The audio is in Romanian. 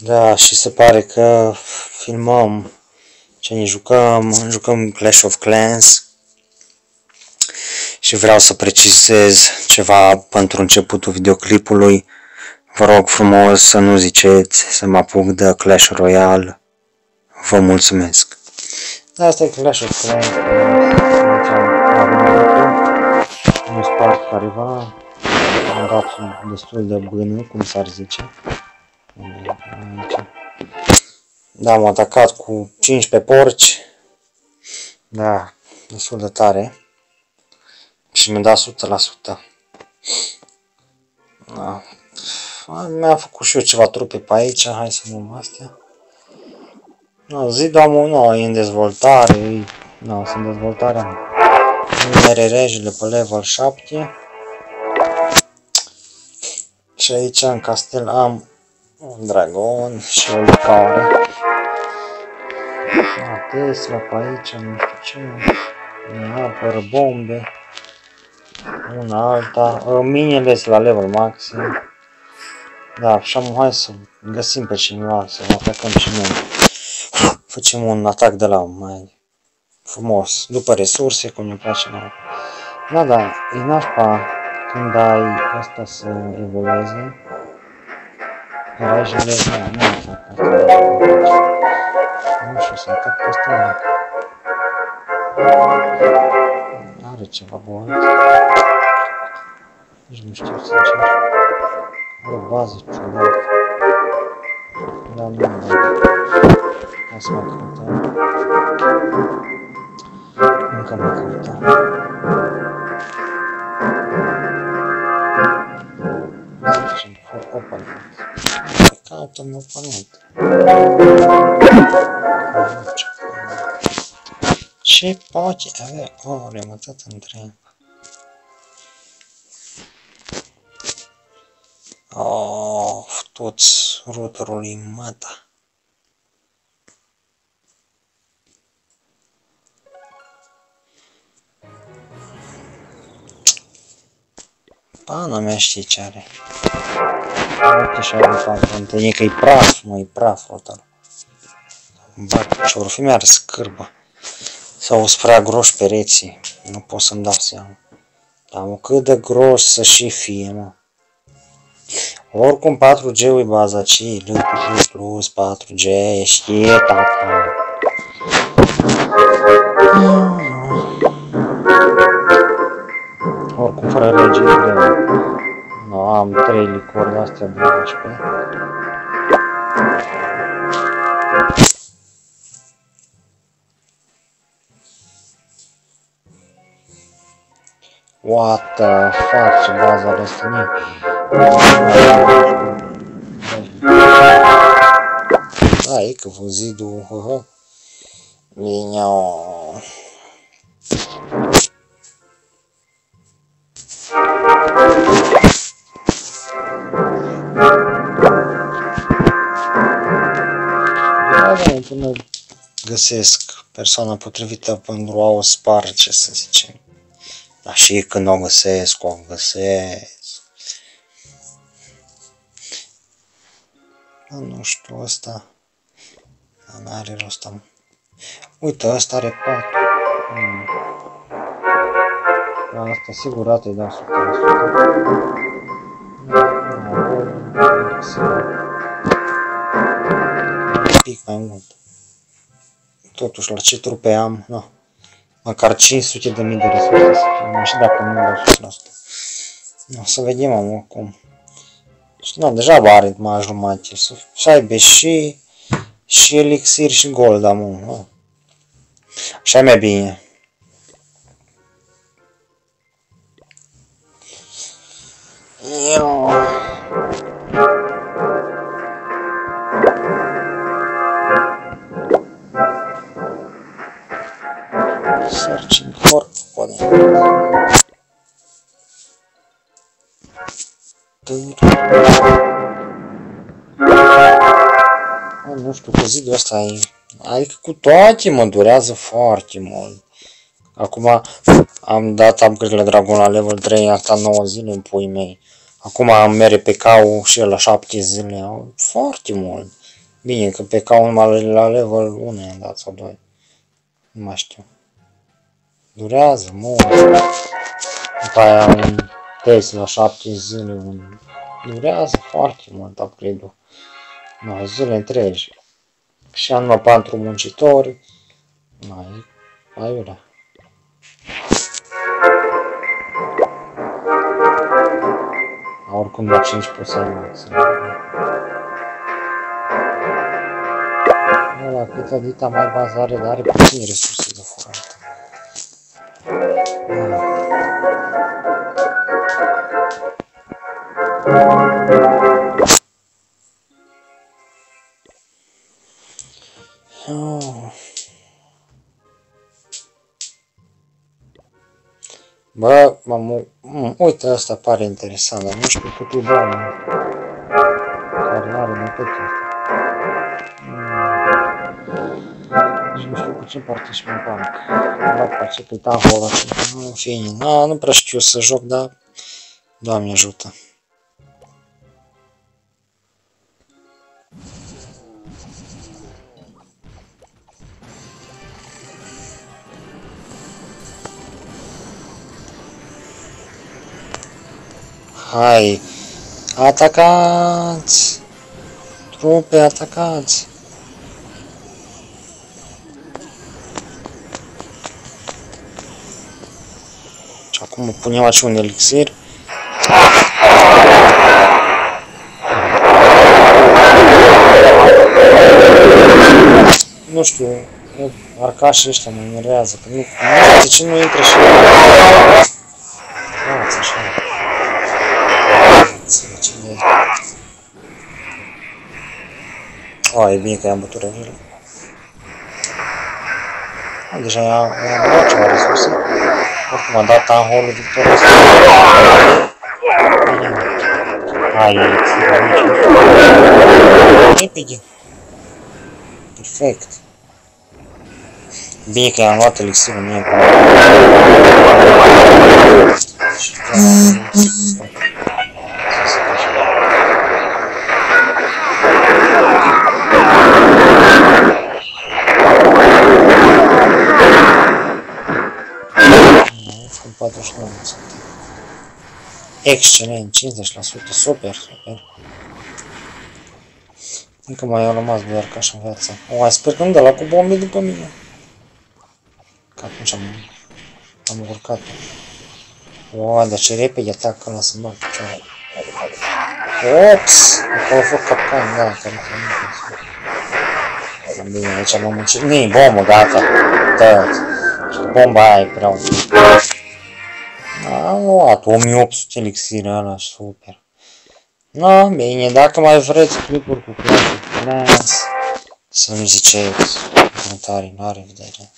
Da, și se pare că filmăm ce ne jucăm, jucăm Clash of Clans și vreau să precizez ceva pentru începutul videoclipului. Vă rog frumos să nu ziceți să mă apuc de Clash Royale. Vă mulțumesc. Da, asta e Clash of Clans. Nu spart careva. Am dat destul de bână, cum s-ar zice. Da, am atacat cu 15 porci. Da, destul de tare. Și mi-a dat 100%. Da. Mi-am făcut și eu ceva trupe pe aici, hai să luăm astea. No, zidul am nu, e în dezvoltare, e, no, sunt în dezvoltare. RR-jile pe level 7. Și aici în castel am un dragon și o licoare. Da, Tesla pe aici, nu știu ce. Mi apără bombe. Una alta. Minele sunt la level maxim. Da, așa hai să găsim pe cineva, să atacăm și noi. Facem un atac de la mai frumos, după resurse, cum ne place la... Da, da, e nașpa când ai asta să evolueze. Rajele, da, nu atac asta. Nu știu, să atac pe asta. Are ceva bun. Nici nu știu sincer. Are o bază ciudată. Da, nu, da. Hai să mai căutăm. Încă mai căutăm. Caută meu oponent. Ce poate avea? Oh, remătat întreg. Oh, toți routerul e mata. Pana mea știe ce are. Uite și are patru întâlnit că e praf, mă, e praf routerul. Bă, ce or fi mi-are scârbă. Sau prea groși pereții. Nu pot să-mi dau seama. Dar mă, cât de gros să și fie, mă. Oricum 4G-ul e baza ci, L+, plus 4G, știe tata. Licori de astea de 11. What the fuck, ce baza răstănit. Da, e că zidul, aha. Linio. Găsesc persoana potrivită pentru a o sparge, să zicem. Dar și când o găsesc, o găsesc. Nu știu, ăsta... Nu are rost am. Uite, ăsta are 4. Hmm. Asta sigur dată-i dau 100%. Un pic mai mult. Totuși, la ce trupe am, no. Măcar 500 de mii de resurse să fie, și dacă nu dau 100%. O să vedem am cum. Și nu, deja are mai jumate. Să aibă și, și elixir și gold am un. Așa e mai bine. Eu... Nu știu, cu zidul ăsta e... Adică cu toate mă durează foarte mult. Acum am dat upgrade la dragon la level 3, asta 9 zile în pui mei. Acum am mere pe cau și la 7 zile, foarte mult. Bine, că pe ca la, la level 1 i-am dat sau 2. Nu mai știu. Durează mult. După aia un test la 7 zile. Un... Durează foarte mult upgrade-ul. No, zile întregi. Și numai pentru muncitori. Mai, mai urea. Oricum la 5 poți să ai maxim. Ăla cât dita mai bazare, dar are puține resurse Oh. Bă, mă, uite, asta pare interesant, dar nu știu cât e bani. Care are mai tot asta. Și nu știu cu ce particip în banc. La particip pe acolo. În fine, na, nu prea știu să joc, dar Doamne ajută. Hai, atacați! Trupe, atacați! Și acum punem aici un elixir. Nu știu, arcașii ăștia mă mirează, că nu, nu știu de ce nu intră și... O, que viinkään mutta todella Onkin se ihan, ihan luotsuva resurssi. Jotkuvan taattaa huolittu todella. Ai, ei, Epic. Perfect. Bem que a nota ele se uniu com... 49 sunt. Excelent, 50%, super, super. Încă mai au rămas doar ca și în viață. O, mai sper că nu de la cu bombe după mine. Că atunci am, am urcat. O, dar ce repede atacă, ăla să-mi bag picioare. Ops! Acolo a fost capcan, da, că nu am Bine, aici m-am muncit. Nii, bombă, gata. Da. Tăt. Bomba aia e prea am luat 1800 elixire ăla, super. No, bine, dacă mai vreți clipuri cu Clash of Clans, să-mi ziceți în comentarii, la revedere.